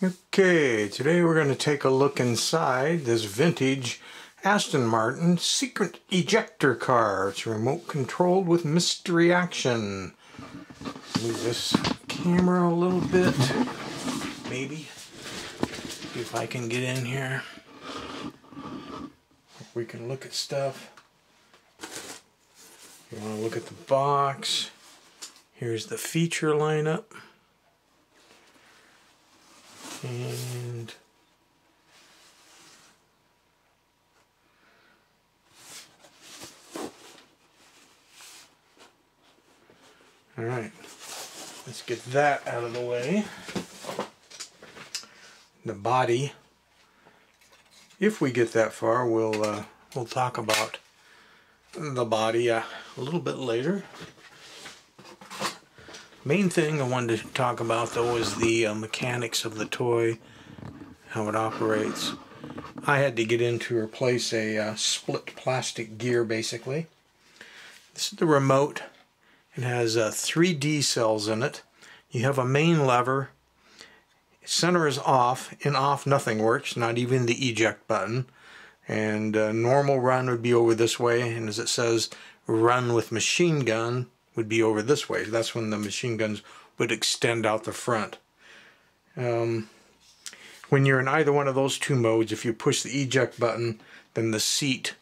Okay, today we're going to take a look inside this vintage Aston Martin secret ejector car. It's remote controlled with mystery action. Move this camera a little bit, maybe. If I can get in here. We can look at stuff. You want to look at the box. Here's the feature lineup. And all right, let's get that out of the way. The body, if we get that far, we'll uh, we'll talk about the body uh, a little bit later. Main thing I wanted to talk about though is the uh, mechanics of the toy, how it operates. I had to get in to replace a uh, split plastic gear basically. This is the remote. It has uh, three D cells in it. You have a main lever. Center is off. In off nothing works, not even the eject button. And uh, normal run would be over this way, and as it says, run with machine gun, would be over this way. That's when the machine guns would extend out the front. Um, when you're in either one of those two modes, if you push the eject button, then the seat,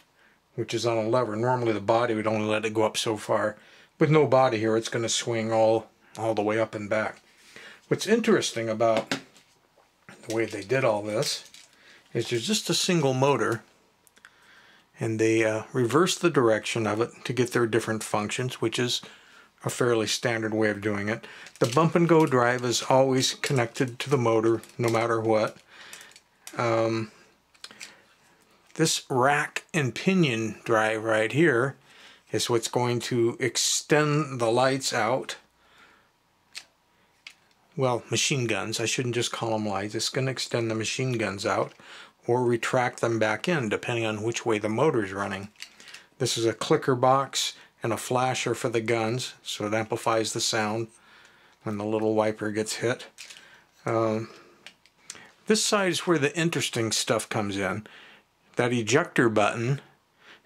which is on a lever, normally the body would only let it go up so far. With no body here, it's going to swing all, all the way up and back. What's interesting about the way they did all this is there's just a single motor and they uh, reverse the direction of it to get their different functions, which is a fairly standard way of doing it. The bump and go drive is always connected to the motor no matter what. Um, this rack and pinion drive right here is what's going to extend the lights out. Well, machine guns. I shouldn't just call them lights. It's going to extend the machine guns out or retract them back in depending on which way the motor is running. This is a clicker box and a flasher for the guns, so it amplifies the sound when the little wiper gets hit. Um, this side is where the interesting stuff comes in. That ejector button,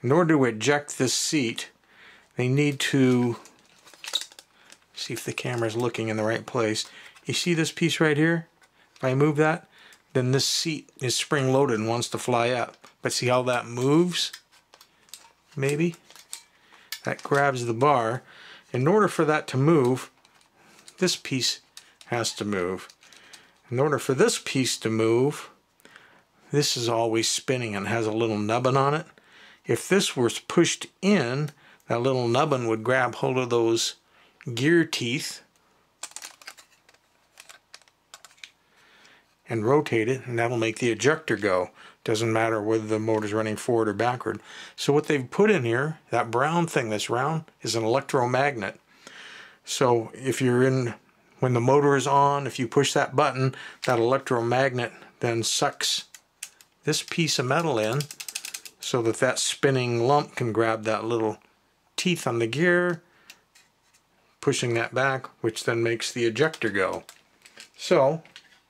in order to eject this seat, they need to see if the camera is looking in the right place. You see this piece right here? If I move that, then this seat is spring loaded and wants to fly up. But see how that moves? Maybe? That grabs the bar. In order for that to move, this piece has to move. In order for this piece to move, this is always spinning and has a little nubbin on it. If this was pushed in, that little nubbin would grab hold of those gear teeth and rotate it, and that'll make the ejector go. Doesn't matter whether the motor's running forward or backward. So what they've put in here, that brown thing that's round, is an electromagnet. So if you're in, when the motor is on, if you push that button, that electromagnet then sucks this piece of metal in so that that spinning lump can grab that little teeth on the gear, pushing that back, which then makes the ejector go. So,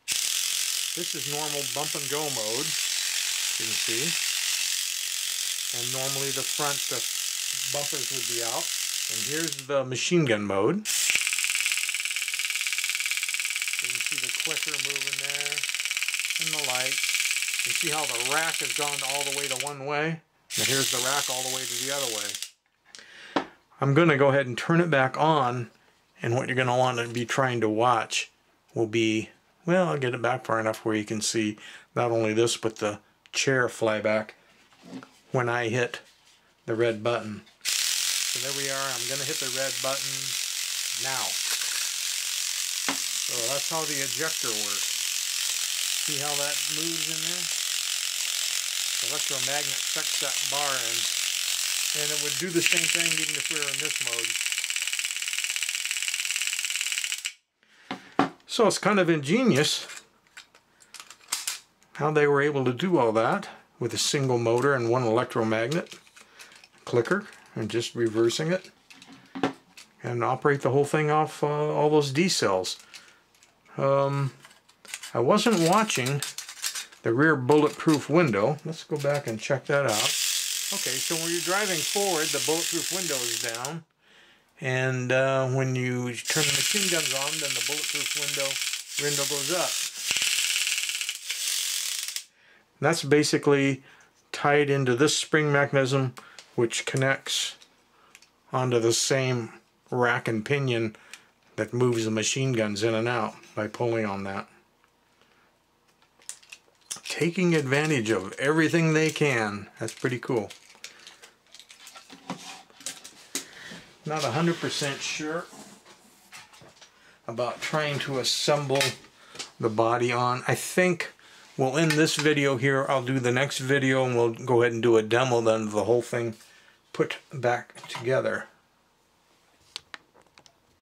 this is normal bump and go mode you can see. And normally the front the bumpers would be out. And here's the machine gun mode. You can see the clicker moving there and the light. You see how the rack has gone all the way to one way? And here's the rack all the way to the other way. I'm going to go ahead and turn it back on and what you're going to want to be trying to watch will be, well, I'll get it back far enough where you can see not only this but the chair flyback when I hit the red button. So there we are. I'm going to hit the red button now. So that's how the ejector works. See how that moves in there? The electromagnet sucks that bar in. And it would do the same thing even if we were in this mode. So it's kind of ingenious how they were able to do all that with a single motor and one electromagnet clicker and just reversing it and operate the whole thing off uh, all those D cells. Um, I wasn't watching the rear bulletproof window. Let's go back and check that out. Okay, so when you're driving forward, the bulletproof window is down. And uh, when you turn the machine guns on, then the bulletproof window window goes up. That's basically tied into this spring mechanism, which connects onto the same rack and pinion that moves the machine guns in and out by pulling on that. Taking advantage of everything they can. That's pretty cool. Not 100% sure about trying to assemble the body on. I think we'll end this video here. I'll do the next video and we'll go ahead and do a demo then of the whole thing put back together.